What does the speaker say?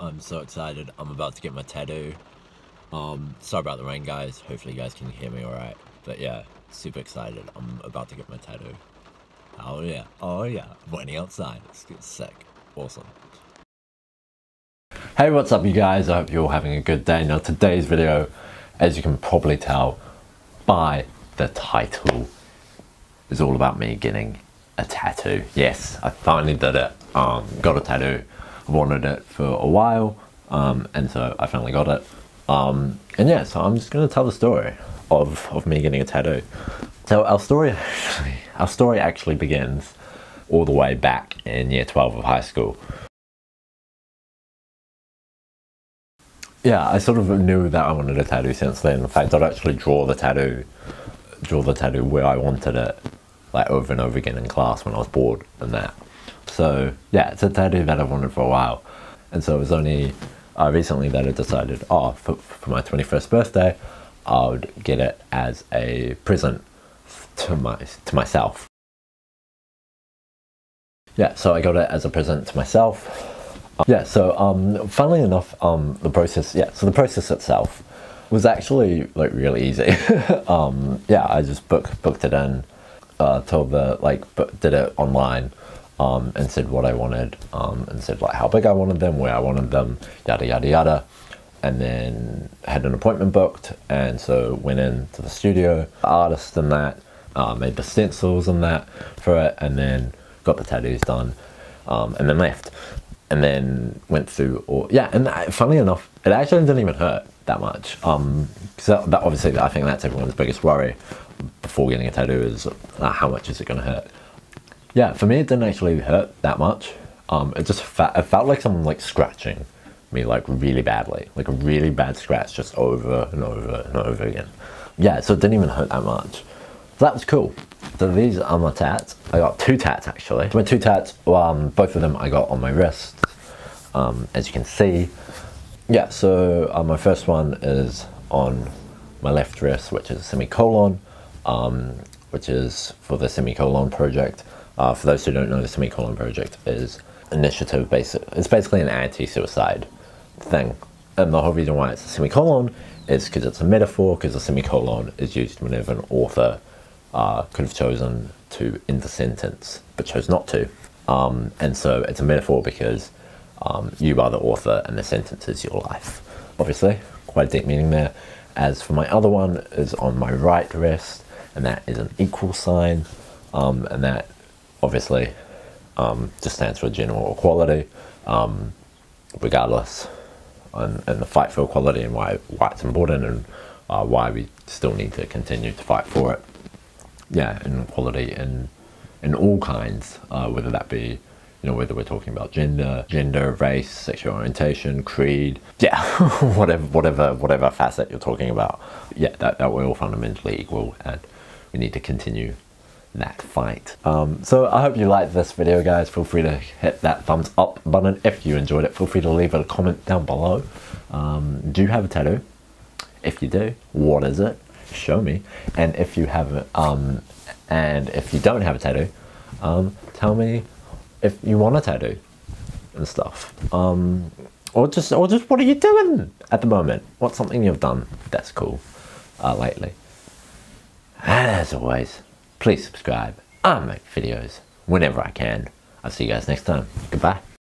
I'm so excited. I'm about to get my tattoo. Um, sorry about the rain, guys. Hopefully you guys can hear me alright. But yeah, super excited. I'm about to get my tattoo. Oh yeah, oh yeah. Waiting outside. It's, it's sick. Awesome. Hey, what's up you guys? I hope you're all having a good day. Now today's video, as you can probably tell by the title, is all about me getting a tattoo. Yes, I finally did it. Um, got a tattoo. I wanted it for a while, um, and so I finally got it. Um, and yeah, so I'm just gonna tell the story of, of me getting a tattoo. So our story actually, our story actually begins all the way back in year 12 of high school. Yeah, I sort of knew that I wanted a tattoo since then. In fact, I'd actually draw the tattoo, draw the tattoo where I wanted it, like over and over again in class when I was bored and that. So yeah, it's a tattoo that I've wanted for a while. And so it was only uh, recently that I decided, oh, for, for my 21st birthday, I would get it as a present to my to myself. Yeah, so I got it as a present to myself. Um, yeah, so um, funnily enough, um, the process, yeah, so the process itself was actually like really easy. um, yeah, I just booked booked it in, uh, told the like did it online, um, and said what I wanted, um, and said like how big I wanted them, where I wanted them, yada yada yada, and then had an appointment booked, and so went into the studio, artist and that, uh, made the stencils and that for it, and then got the tattoos done, um, and then left. And then went through all yeah and funnily enough it actually didn't even hurt that much um so that obviously i think that's everyone's biggest worry before getting a tattoo is uh, how much is it going to hurt yeah for me it didn't actually hurt that much um it just fa- it felt like someone like scratching me like really badly like a really bad scratch just over and over and over again yeah so it didn't even hurt that much so that was cool so these are my tats. I got two tats actually. My two tats, um, both of them I got on my wrist, um, as you can see. Yeah, so uh, my first one is on my left wrist, which is a semicolon, um, which is for the semicolon project. Uh, for those who don't know, the semicolon project is initiative based. It's basically an anti-suicide thing, and the whole reason why it's a semicolon is because it's a metaphor. Because a semicolon is used whenever an author uh, could have chosen to end the sentence, but chose not to. Um, and so it's a metaphor because um, you are the author and the sentence is your life. Obviously, quite a deep meaning there. As for my other one is on my right wrist, and that is an equal sign, um, and that obviously um, just stands for general equality, um, regardless, and, and, the fight for equality and why, why it's important and uh, why we still need to continue to fight for it. Yeah, inequality in in all kinds, uh, whether that be you know whether we're talking about gender, gender, race, sexual orientation, creed, yeah, whatever whatever whatever facet you're talking about, yeah, that that we're all fundamentally equal, and we need to continue that fight. Um, so I hope you liked this video guys. Feel free to hit that thumbs up button if you enjoyed it. Feel free to leave a comment down below. Um, do you have a tattoo? If you do, what is it? show me. And if you have, um, and if you don't have a tattoo, um, tell me if you want a tattoo and stuff. Um, or just, or just what are you doing at the moment? What's something you've done that's cool uh, lately? And as always, please subscribe. I make videos whenever I can. I'll see you guys next time. Goodbye.